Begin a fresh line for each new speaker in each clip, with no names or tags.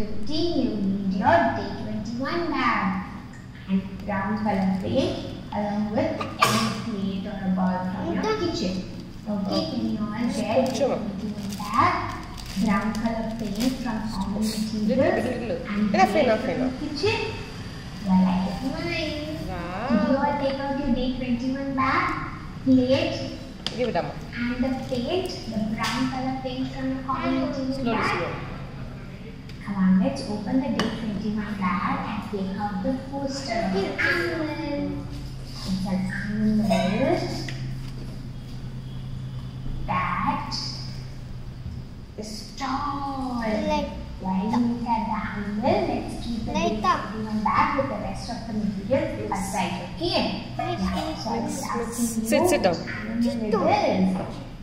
activity, you need your day 21 bag and brown color plate along with any plate or a bowl from your kitchen. Okay, can you all get day
Sure.
21 bag, brown color paint from common
Little,
materials and
Enough,
plate
enough, enough.
kitchen? Well, I get mine. Did you all take out your day 21 bag, plate
Give it Amma.
and the paint, the brown color paint from the common material
Slowly,
bag?
Slowly.
Come on, let's open the day 21 bag and take out the poster of the animal. It's an animal that is tall.
Like
While we look at the animal, let's keep the
Like
day 21 bag with the rest of the material aside, okay?
Mix,
Yeah, so I was asking
mix. Sit,
you
sit down.
animal it is.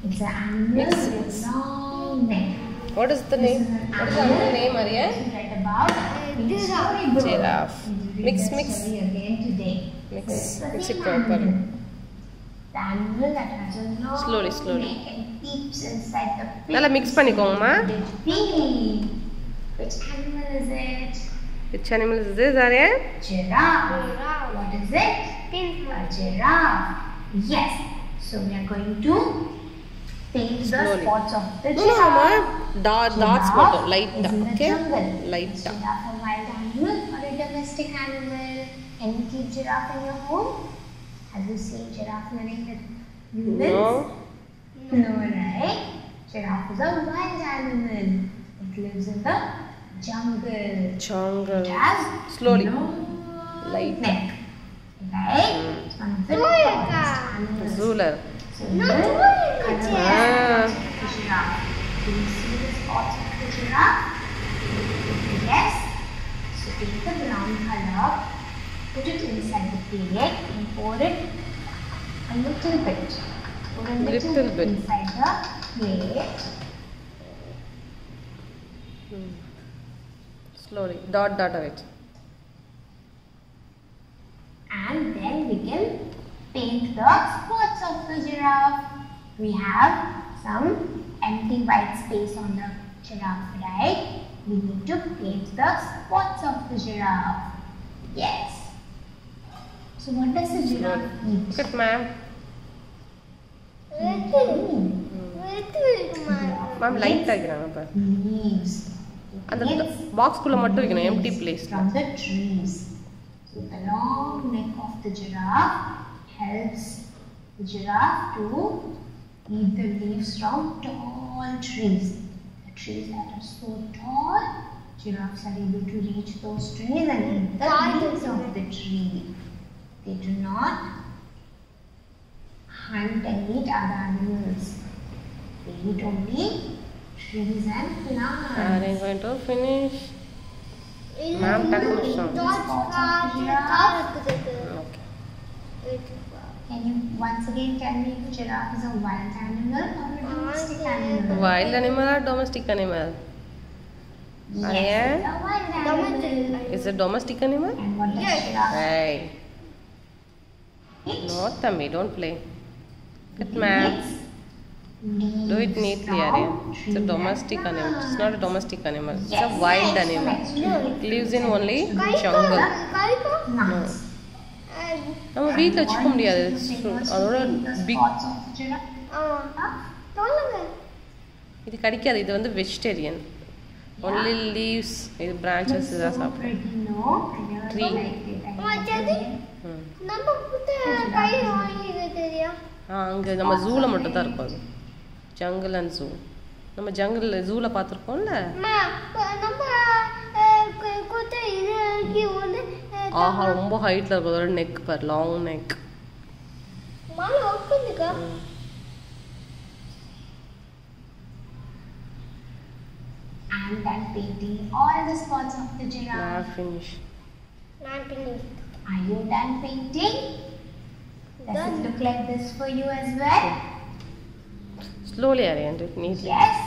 It's an animal with a long neck.
What is the name? What is the animal name, Aryan?
Read about in the storybook.
Giraffe.
And you read
Mix,
the
mix.
story again today.
Mix.
It's the
Mix
same
it properly.
animal. The animal that has a long
Slowly, slowly.
neck and peeps inside the pig.
நல்லா mix பண்ணிக்கோங்கம்மா.
Pig. Which animal is it?
Which animal is this, Aryan?
Giraffe.
Giraffe.
What is it?
pink
A giraffe. Yes. So we are going to paint the
no
spots of the
no, giraffe. No,
no,
dot, dots photo, light
dark,
okay? Light
dark. Giraffe a wild animal or a domestic animal? Can you keep giraffe in your home? Have you seen giraffe running with humans?
No.
No, right? Giraffe is a wild animal. It lives in the jungle.
Jungle.
It has
Slowly.
No
light
neck. Right? It's one of the animals.
Ruler.
So
No,
here,
Zoika,
color spots of the giraffe. Do you see the spots of? Yes. So take the brown color, put it inside the plate and pour it a little bit. Pour a little,
Little bit.
inside the plate. Hmm.
Slowly. Dot, dot of it.
and then we can paint the spots of the giraffe. We have some empty white space on the giraffe, right? We need to paint the spots of the giraffe. Yes. So what does the giraffe eat?
Look at ma'am.
வெத்து
Hmm.
வெத்து இருக்குமா
ma'am light ஆகிறாங்க பாரு
Leaves.
அந்த
It's
பாக்ஸ்குள்ள மட்டும் வைக்கணும் empty place
from the trees. So the long neck of the giraffe helps the giraffe to eat the leaves from tall trees. The trees that are so tall, giraffes are able to reach those trees and eat the leaves of the tree. They do not hunt and eat other animals. They eat only trees and plants.
Are you going to finish? Ma'am,
takk for.
Okay.
Can you once again tell me if the giraffe is a wild animal or a domestic animal?
Wild animal or domestic animal?
Yes,
yeah.
it's a wild animal.
It's a domestic animal?
And what does
yes.
giraffe?
Hey.
not
No, don't play. Good
man.
Do it neatly, Arya. It's a domestic animal. It's not a domestic animal. It's a wild animal. It lives in only jungle.
No.
நம்ம வீட்டில் வச்சுக்க முடியாது. அதோட big இது கிடைக்காது இது வந்து vegetarian only leaves இது பிரான்ச்சஸ் இதாக சாப்பிடும்
ட்ரீ
ஆ அங்கே நம்ம ஜூவில் மட்டும் தான் அது. ஜங்கிள் அண்ட் ஜூ நம்ம ஜங்கிள் ஜூவில் பார்த்துருக்கோம்ல
நம்ம அஹ், கு- குத்த இது இங்கே வந்து அஹ்,
ஆஹா ரொம்ப ஹைட்டில் இருக்கும் அதோட நெக் பார் லாங் நெக்
மழை உட்காந்துக்கா
And then painting all the spots of the giraffe.
Finish
நான் பின்னி
Are you done painting? Does
Done.
it look like this for you as well?
Slowly arrange it neatly
Yes.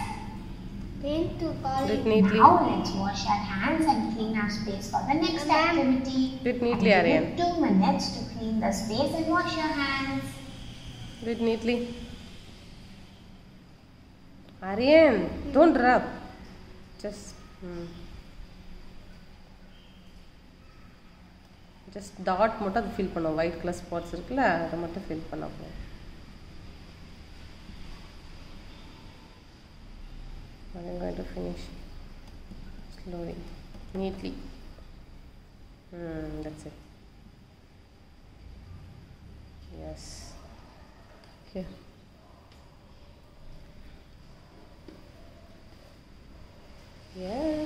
Paint
to
college. neatly.
Now let's wash our hands and clean our space for the next activity.
Do neatly, Aryan.
Two minutes to clean the space and wash your hands.
Do neatly. Aryan, don't rub. Just. Hmm. Just dot மட்டும் அது fill white white spots. Circle. இருக்குல்ல அதை மட்டும் fill try to finish slowly. Neatly. Mm, that's it. Yes. Here yeah.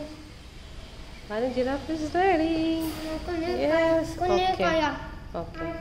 Manu giraffe is ready. Yes. Okay. Okay.